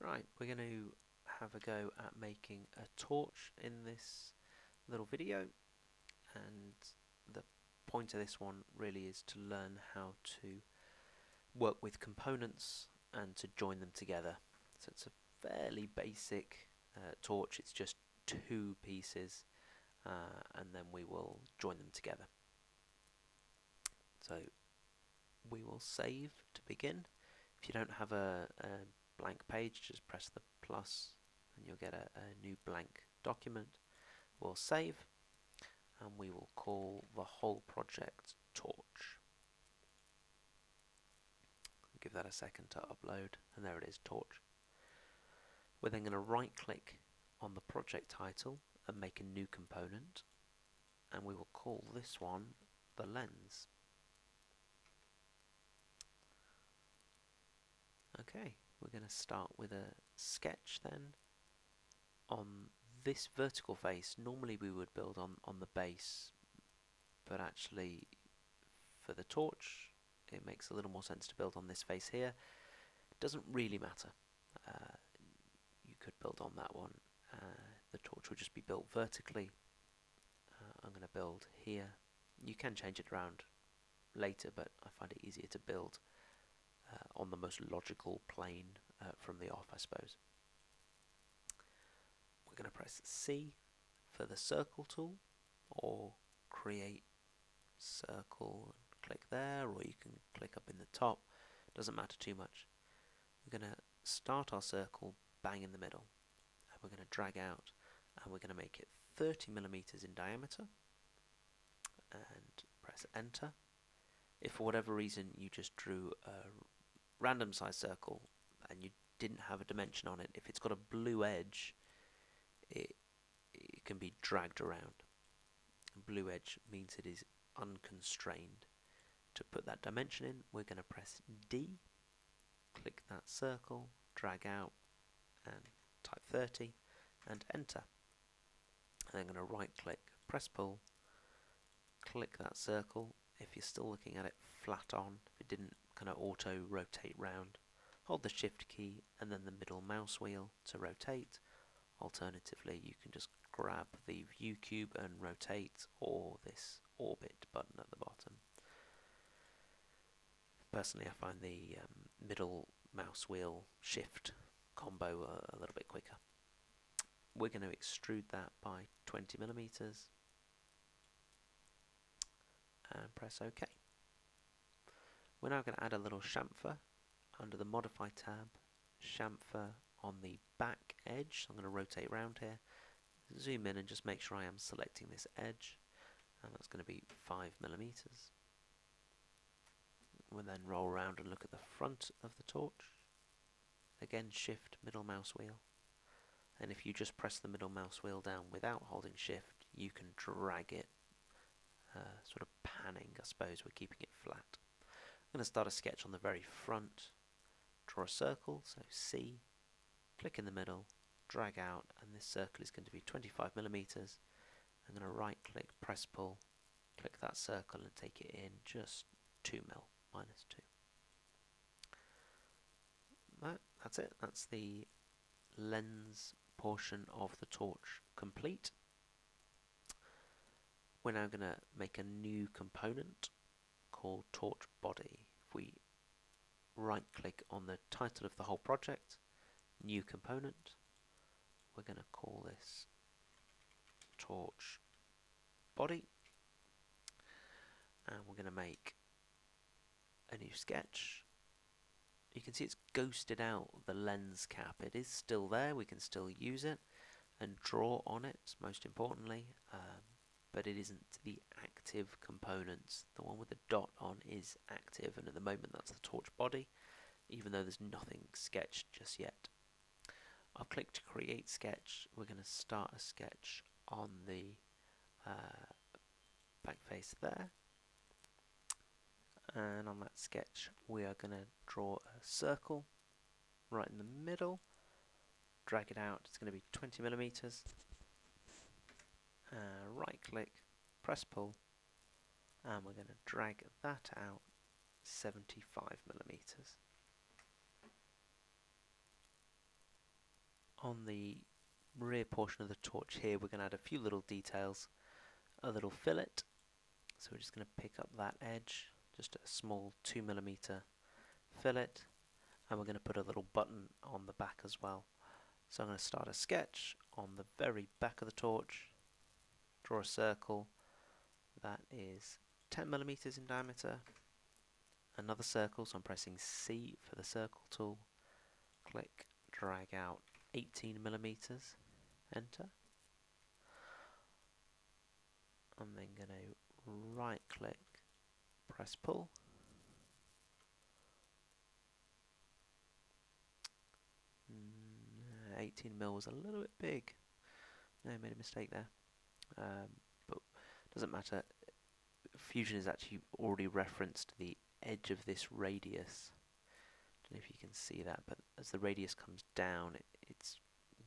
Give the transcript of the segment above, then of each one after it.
Right, we're going to have a go at making a torch in this little video and the point of this one really is to learn how to work with components and to join them together. So it's a fairly basic uh, torch, it's just two pieces uh, and then we will join them together. So we will save to begin. If you don't have a, a blank page, just press the plus and you'll get a, a new blank document. We'll save and we will call the whole project torch. Give that a second to upload and there it is, torch. We're then going to right click on the project title and make a new component and we will call this one the lens. Okay, we're going to start with a sketch then on this vertical face. Normally we would build on, on the base, but actually for the torch it makes a little more sense to build on this face here. It doesn't really matter. Uh, you could build on that one. Uh, the torch will just be built vertically. Uh, I'm going to build here. You can change it around later, but I find it easier to build uh, on the most logical plane uh, from the off, I suppose. We're going to press C for the circle tool, or create circle and click there, or you can click up in the top. Doesn't matter too much. We're going to start our circle bang in the middle, and we're going to drag out, and we're going to make it 30 millimeters in diameter, and press enter. If for whatever reason you just drew a random size circle and you didn't have a dimension on it, if it's got a blue edge, it, it can be dragged around. blue edge means it is unconstrained. To put that dimension in, we're going to press D, click that circle, drag out, and type 30, and enter. And I'm going to right click, press pull, click that circle. If you're still looking at it flat on, if it didn't kind of auto rotate round. Hold the shift key and then the middle mouse wheel to rotate. Alternatively, you can just grab the view cube and rotate or this orbit button at the bottom. Personally, I find the um, middle mouse wheel shift combo a, a little bit quicker. We're going to extrude that by 20 millimeters and press OK. We're now going to add a little chamfer under the Modify tab, chamfer on the back edge. I'm going to rotate around here, zoom in and just make sure I am selecting this edge, and that's going to be 5 millimeters. We'll then roll around and look at the front of the torch. Again, shift middle mouse wheel. And if you just press the middle mouse wheel down without holding shift, you can drag it, uh, sort of panning, I suppose, we're keeping it flat. I'm going to start a sketch on the very front, draw a circle, so C, click in the middle, drag out, and this circle is going to be 25 millimeters. I'm going to right click, press pull, click that circle and take it in just 2 mil, minus 2. That, that's it, that's the lens portion of the torch complete. We're now going to make a new component called torch body. If we right click on the title of the whole project, new component, we're going to call this torch body and we're going to make a new sketch. You can see it's ghosted out the lens cap. It is still there, we can still use it and draw on it most importantly. Um, but it isn't the active components. The one with the dot on is active, and at the moment that's the torch body, even though there's nothing sketched just yet. I'll click to create sketch. We're going to start a sketch on the uh, back face there. And on that sketch, we are going to draw a circle right in the middle, drag it out. It's going to be 20 millimeters uh, right click, press pull, and we're going to drag that out 75 millimeters. on the rear portion of the torch here we're going to add a few little details. A little fillet. So we're just going to pick up that edge just a small 2 millimeter fillet. And we're going to put a little button on the back as well. So I'm going to start a sketch on the very back of the torch draw a circle that is 10 millimeters in diameter. Another circle so I'm pressing C for the circle tool. Click drag out 18 millimeters. Enter. I'm then going to right click press pull. Mm, 18 mil was a little bit big. No, I made a mistake there um, but doesn't matter. Fusion is actually already referenced the edge of this radius. Don't know if you can see that but as the radius comes down it, it's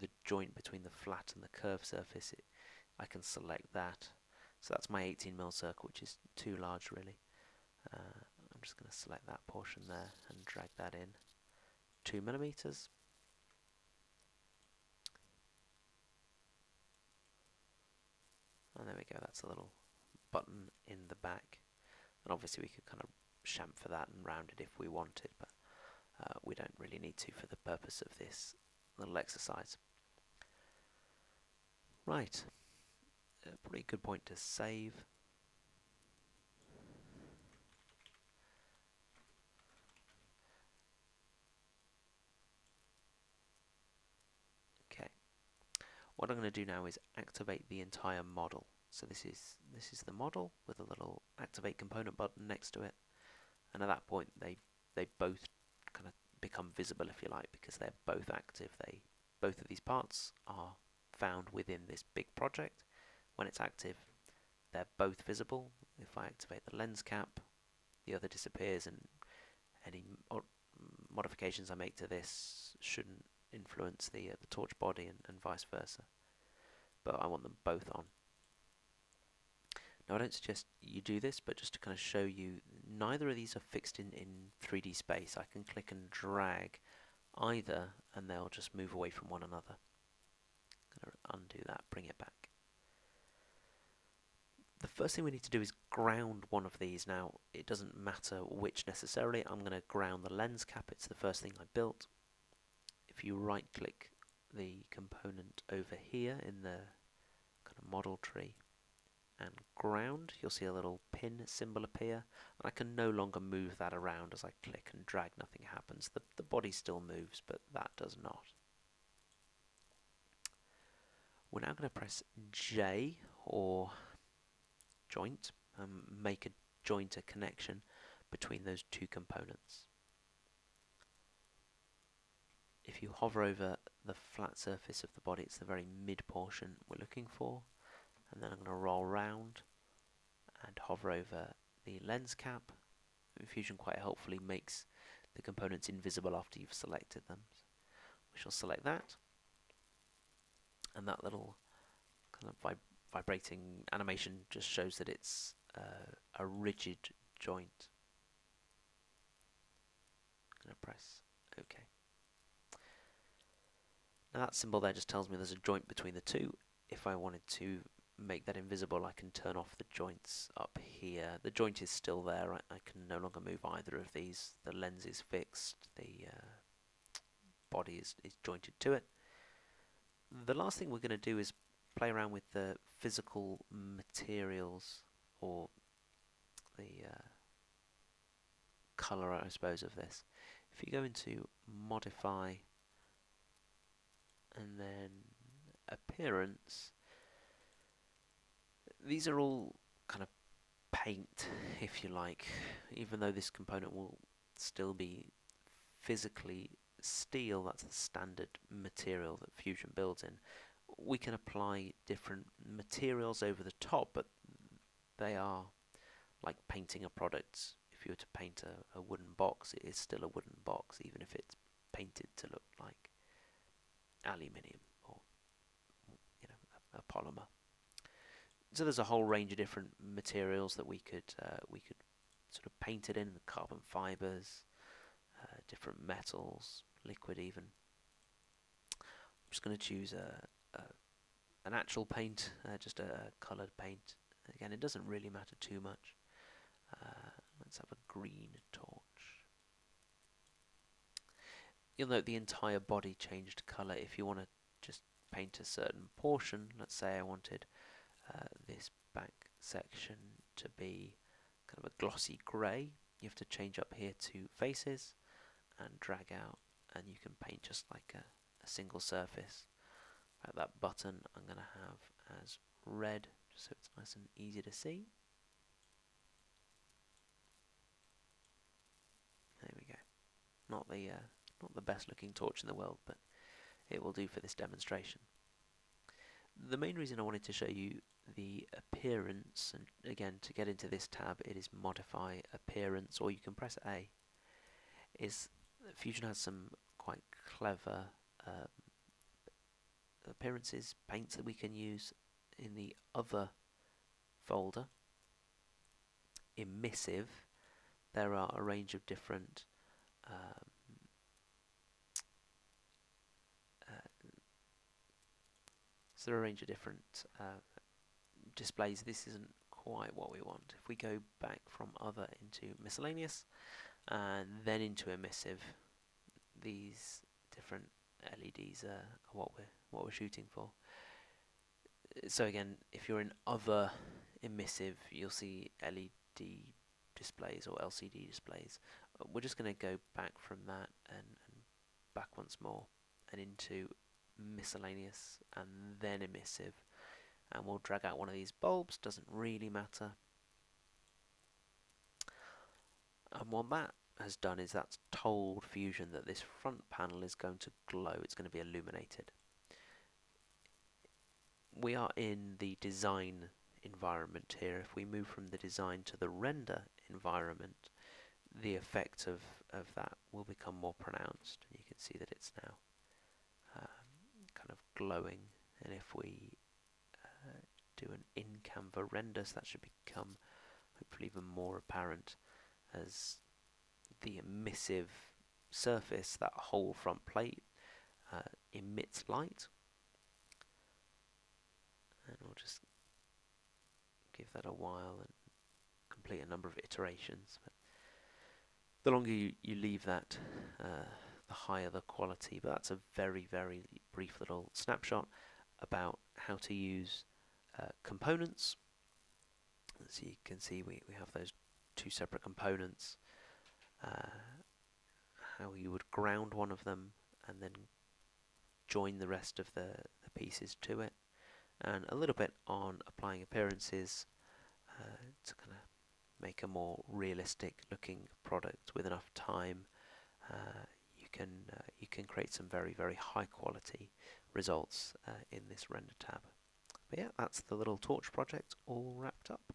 the joint between the flat and the curved surface. It, I can select that. So that's my 18 mil circle which is too large really. Uh, I'm just going to select that portion there and drag that in. 2 millimeters and there go that's a little button in the back and obviously we could kind of chamfer that and round it if we wanted but uh, we don't really need to for the purpose of this little exercise. Right, a pretty good point to save. Okay, what I'm going to do now is activate the entire model. So this is this is the model with a little activate component button next to it, and at that point they they both kind of become visible if you like because they're both active. They both of these parts are found within this big project. When it's active, they're both visible. If I activate the lens cap, the other disappears, and any modifications I make to this shouldn't influence the uh, the torch body and, and vice versa. But I want them both on. Now I don't suggest you do this, but just to kind of show you, neither of these are fixed in, in 3D space. I can click and drag either and they'll just move away from one another. I'm going to undo that, bring it back. The first thing we need to do is ground one of these. Now, it doesn't matter which necessarily. I'm going to ground the lens cap. It's the first thing I built. If you right click the component over here in the kind of model tree, and ground, you'll see a little pin symbol appear. And I can no longer move that around as I click and drag, nothing happens. The, the body still moves, but that does not. We're now going to press J or joint and make a joint, a connection between those two components. If you hover over the flat surface of the body, it's the very mid portion we're looking for and then I'm going to roll round and hover over the lens cap. Fusion quite helpfully makes the components invisible after you've selected them. So we shall select that and that little kind of vib vibrating animation just shows that it's uh, a rigid joint. I'm going to press OK. Now that symbol there just tells me there's a joint between the two. If I wanted to make that invisible, I can turn off the joints up here. The joint is still there. I, I can no longer move either of these. The lens is fixed. The uh, body is, is jointed to it. The last thing we're going to do is play around with the physical materials or the uh, color, I suppose, of this. If you go into modify and then appearance, these are all kind of paint, if you like, even though this component will still be physically steel, that's the standard material that Fusion builds in. We can apply different materials over the top, but they are like painting a product. If you were to paint a, a wooden box, it is still a wooden box, even if it's painted to look like aluminium or you know a, a polymer so there's a whole range of different materials that we could uh, we could sort of paint it in carbon fibers, uh, different metals, liquid even. I'm just going to choose a, a an actual paint, uh, just a coloured paint. Again, it doesn't really matter too much. Uh, let's have a green torch. You'll note the entire body changed colour if you want to just paint a certain portion. Let's say I wanted uh, this back section to be kind of a glossy grey. You have to change up here to faces and drag out and you can paint just like a, a single surface. That button I'm going to have as red just so it's nice and easy to see. There we go. Not the uh, not the best looking torch in the world, but it will do for this demonstration. The main reason I wanted to show you the appearance, and again to get into this tab it is modify appearance, or you can press A, is Fusion has some quite clever um, appearances, paints that we can use in the other folder. Emissive, there are a range of different um, So there are a range of different uh, displays. This isn't quite what we want. If we go back from other into miscellaneous and then into emissive, these different LEDs are what we're what we're shooting for. So again, if you're in other emissive, you'll see LED displays or LCD displays. Uh, we're just going to go back from that and, and back once more and into miscellaneous and then emissive and we'll drag out one of these bulbs doesn't really matter and what that has done is that's told Fusion that this front panel is going to glow, it's going to be illuminated. We are in the design environment here. If we move from the design to the render environment, the effect of, of that will become more pronounced. You can see that it's now um, kind of glowing and if we do an in-canvas render so that should become hopefully even more apparent as the emissive surface, that whole front plate uh, emits light and we'll just give that a while and complete a number of iterations but the longer you, you leave that uh, the higher the quality. But that's a very, very brief little snapshot about how to use uh, components. So you can see, we, we have those two separate components. Uh, how you would ground one of them and then join the rest of the, the pieces to it. And a little bit on applying appearances uh, to kind of make a more realistic looking product with enough time uh, you can uh, you can create some very very high quality results in this render tab. But yeah, that's the little torch project all wrapped up.